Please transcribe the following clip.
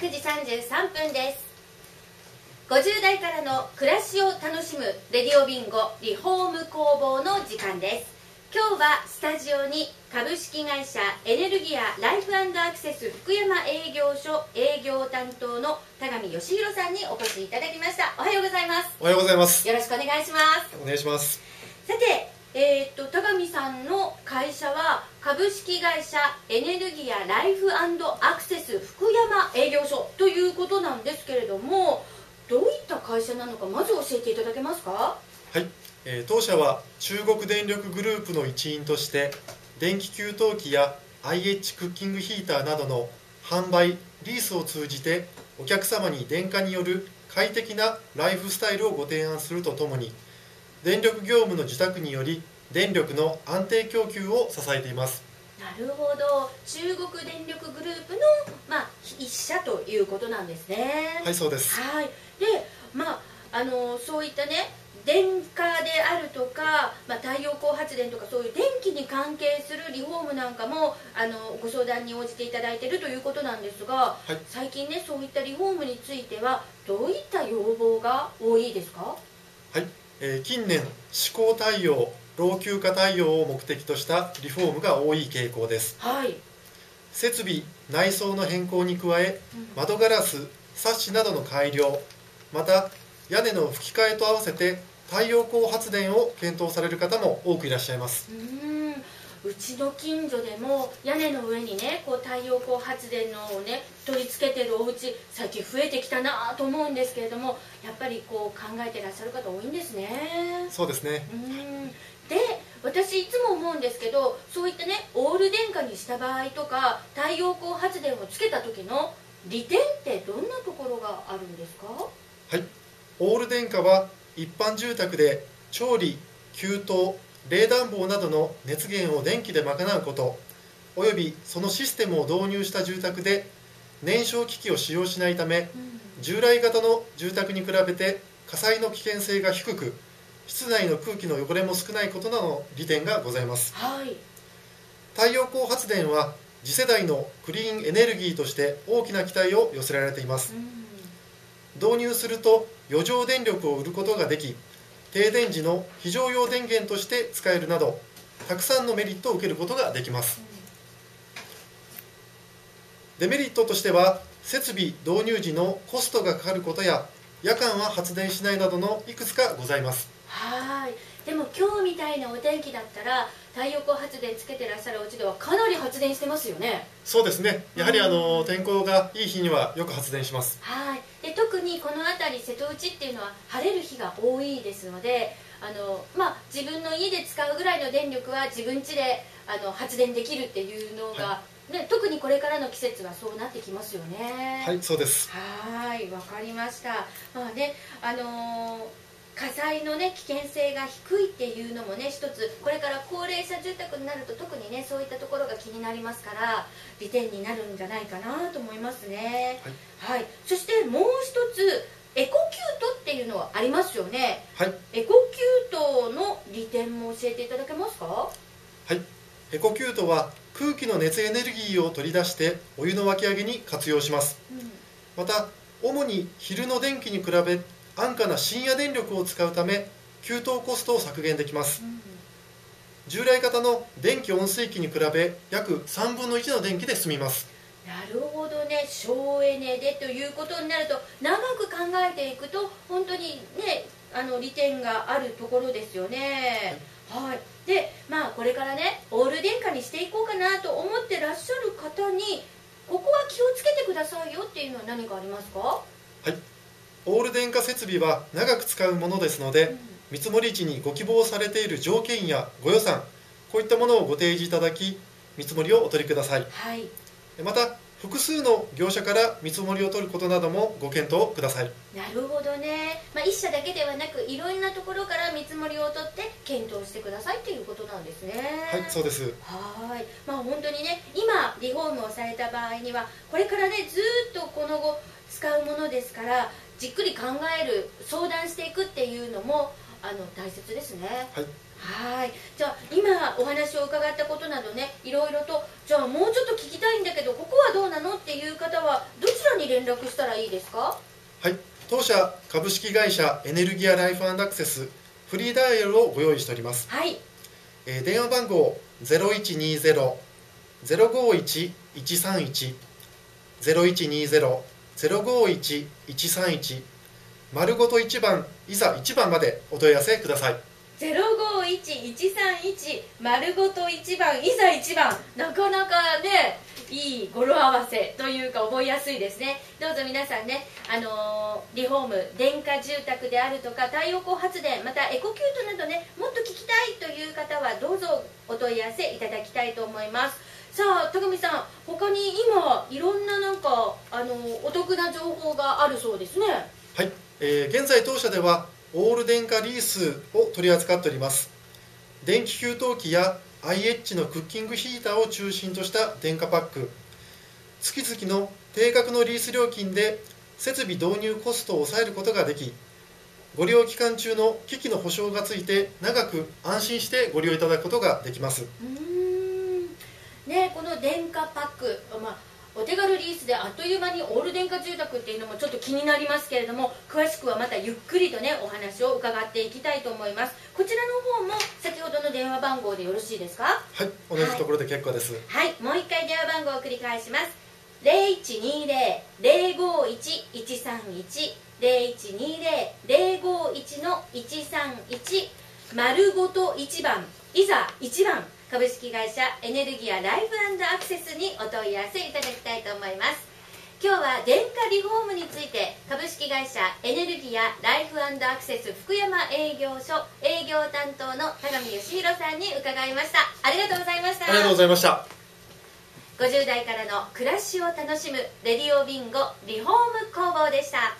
9時33分です。50代からの暮らしを楽しむレディオビンゴリフォーム工房の時間です。今日はスタジオに株式会社エネルギアライフアクセス福山営業所営業担当の田上義弘さんにお越しいただきました。おはようございます。おはようございます。よろしくお願いします。お願いします。さてえー、っと田上さんの会社は株式会社エネルギアライフアクセス福山営業所ということなんですけれどもどういった会社なのかまず教えていただけますか？はい、えー、当社は中国電力グループの一員として電気給湯器や IH クッキングヒーターなどの販売リースを通じてお客様に電化による快適なライフスタイルをご提案するとともに電力業務の受託により電力の安定供給を支えています。なるほど。中国電力グループの、まあ、一社ということなんですね。はいそうです。はい。でまああのそういったね電化であるとか、まあ、太陽光発電とかそういう電気に関係するリフォームなんかもあのご相談に応じていただいているということなんですが、はい、最近ねそういったリフォームについてはどういった要望が多いですか？はいえー、近年施工対応老朽化対応を目的としたリフォームが多い傾向です、はい、設備内装の変更に加え、窓ガラスサッシなどの改良また屋根の吹き替えと合わせて太陽光発電を検討される方も多くいらっしゃいますうちの近所でも屋根の上にねこう太陽光発電のをね取り付けてるお家最近増えてきたなと思うんですけれどもやっぱりこう考えてらっしゃる方多いんですね。そうですね。うん。で私いつも思うんですけどそういったねオール電化にした場合とか太陽光発電をつけた時の利点ってどんなところがあるんですか？はい。オール電化は一般住宅で調理給湯冷暖房などの熱源を電気で賄うことおよびそのシステムを導入した住宅で燃焼機器を使用しないため、従来型の住宅に比べて火災の危険性が低く室内の空気の汚れも少ないことなどの利点がございます、はい、太陽光発電は次世代のクリーンエネルギーとして大きな期待を寄せられています、導入すると余剰電力を売ることができ停電時の非常用電源として使えるなどたくさんのメリットを受けることができます。デメリットとしては設備導入時のコストがかかることや夜間は発電しないなどのいくつかございます。はい。でも今日みたいなお天気だったら太陽光発電つけてらっしゃるお家ではかなり発電してますよね。そうですね。やはりあの、天候がいい日にはよく発電します。はい。で特にこの辺り瀬戸内っていうのは晴れる日が多いですのであの、まあ、自分の家で使うぐらいの電力は自分家であの発電できるっていうのが、はい、ね、特にこれからの季節はそうなってきますよね。はいそうです。はいわかりました。まあねあのー火災のね危険性が低いっていうのもね一つこれから高齢者住宅になると特にねそういったところが気になりますから利点になるんじゃないかなと思いますね。はい、はい、そしてもう一つエコキュートっていうのはありますよね。はい。エコキュートの利点も教えていただけますか？はい。エコキュートは空気の熱エネルギーを取り出してお湯の沸き上げに活用します、うん、また主に昼の電気に比べ安価な深夜電力を使うため給湯コストを削減できます、うん、従来型の電気温水器に比べ約3分の1の電気で済みます。なるほどね。省エネでということになると長く考えていくと本当にねあの利点があるところですよね、はい、はい、でまあこれからねオール電化にしていこうかなと思ってらっしゃる方にここは気をつけてくださいよっていうのは何かありますか？はいオール電化設備は長く使うものですので、見積市にご希望されている条件やご予算こういったものをご提示いただき見積もりをお取りください、はい、また複数の業者から見積もりを取ることなどもご検討ください。なるほどね、まあ、1社だけではなくいろんなところから見積もりを取って検討してくださいということなんですね。はいそうです。はい。まあ本当にね今リフォームをされた場合にはこれからねずっとこの後使うものですからじっくり考える相談していくっていうのもあの大切ですね。はい。はい。じゃあ今お話を伺ったことなどねいろいろとじゃあもうちょっと聞きたいんだけどここはどうなのっていう方はどちらに連絡したらいいですか？はい。当社株式会社エネルギアライフアクセスフリーダイヤルをご用意しております、はい。えー電話番号0120-051-131 0120-051-131丸ごと1番いざ1番までお問い合わせください。051131丸ごと1番いざ1番。なかなかねいい語呂合わせというか覚えやすいですね。どうぞ皆さんね、あのーリフォーム電化住宅であるとか太陽光発電またエコキュートなどねもっと聞きたいという方はどうぞお問い合わせいただきたいと思います。さあ高見さん他に今いろんななんかあのーお得な情報があるそうですね。はい、えー現在当社ではオール電化リースを取り扱っております。電気給湯器や IH のクッキングヒーターを中心とした電化パック。月々の定額のリース料金で設備導入コストを抑えることができご利用期間中の機器の保証がついて長く安心してご利用いただくことができますねこの電化パック、まあ、お手軽リースであっという間にオール電化住宅っていうのもちょっと気になりますけれども詳しくはまたゆっくりとねお話を伺っていきたいと思います。こちらの方も先ほどの電話番号でよろしいですか？はい同じところで結構です、はいもう一回電話番号を繰り返します。0120-051-131 0120-051の131丸ごと1番。いざ1番株式会社エネルギアライフアクセスにお問い合わせいただきたいと思います。今日は電化リフォームについて株式会社エネルギアライフアクセス福山営業所営業担当の田上義弘さんに伺いました。ありがとうございました。ありがとうございました。50代からの暮らしを楽しむレディオビンゴリフォーム工房でした